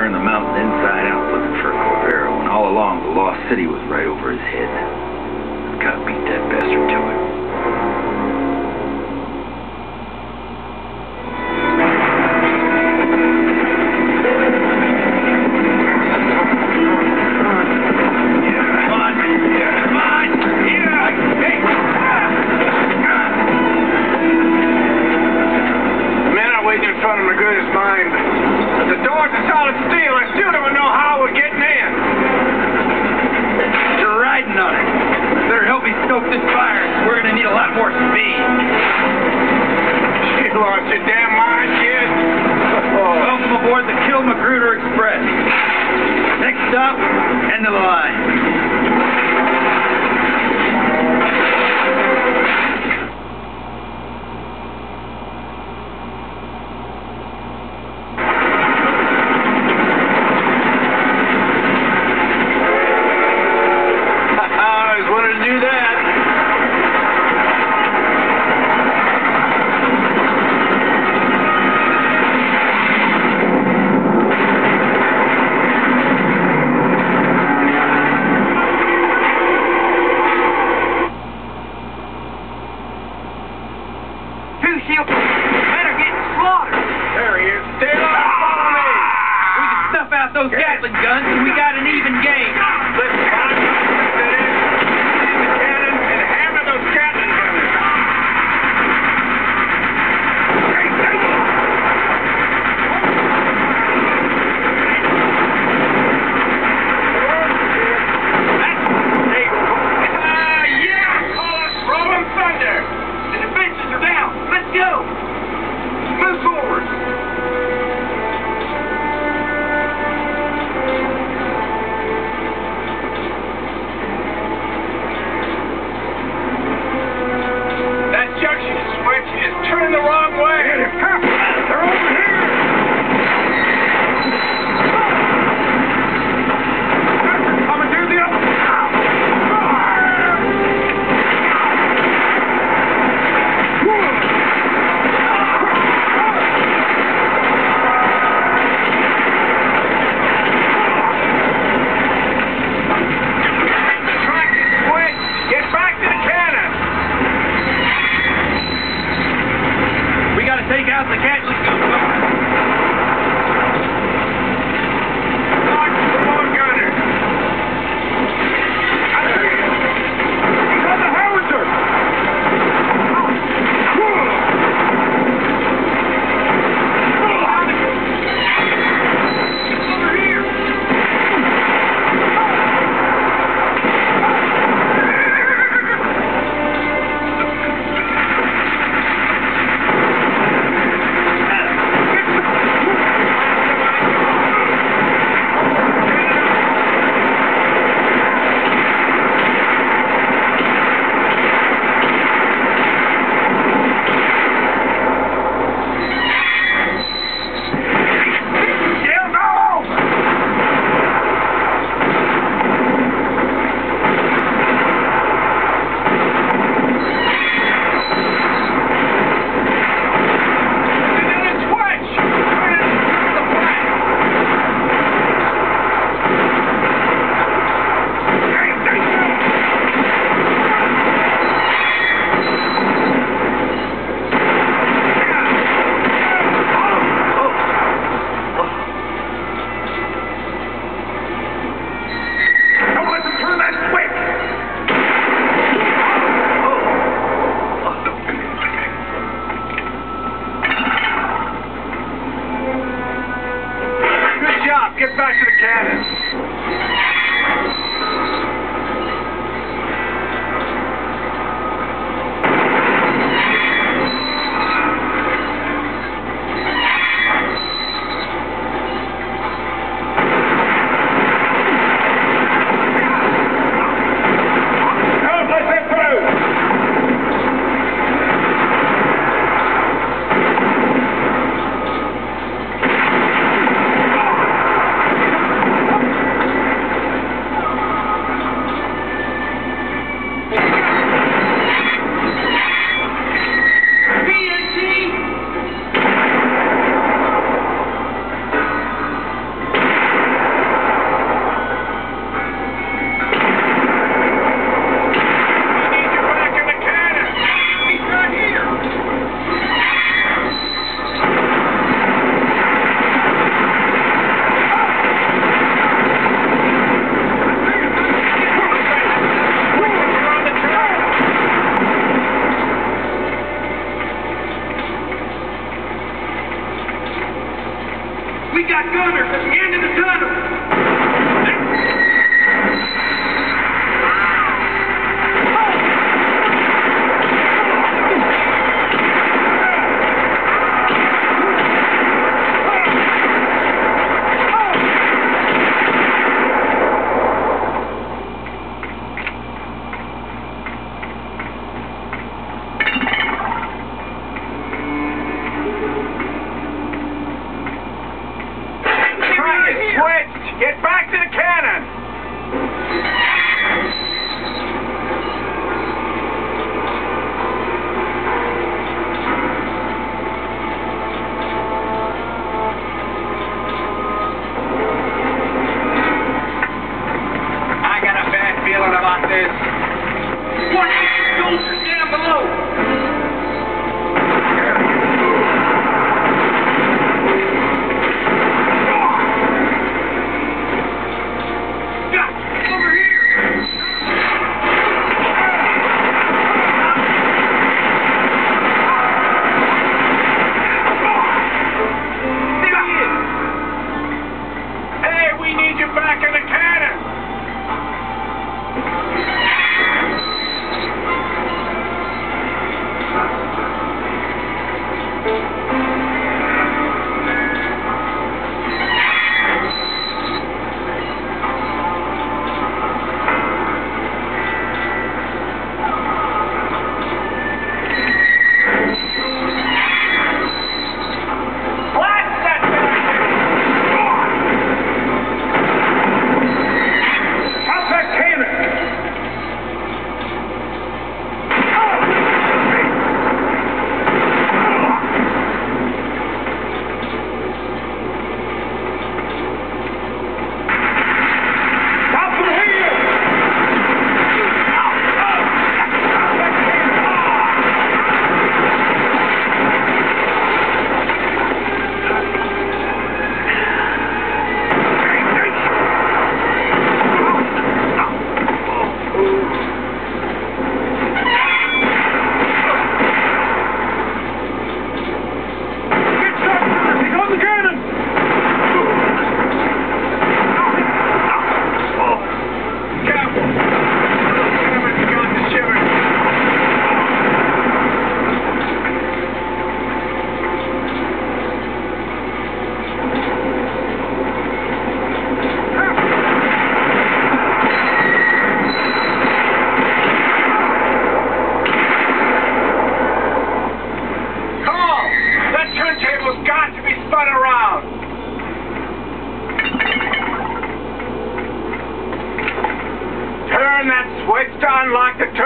turned the mountain inside out looking for Quivira, and all along the lost city was right over his head. Gotta beat that bastard to it. got the guns, and we got an even game. turning the wrong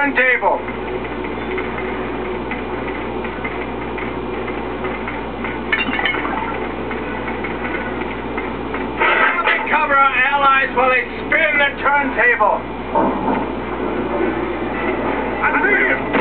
turntable. Cover our allies while they spin the turntable. I see him.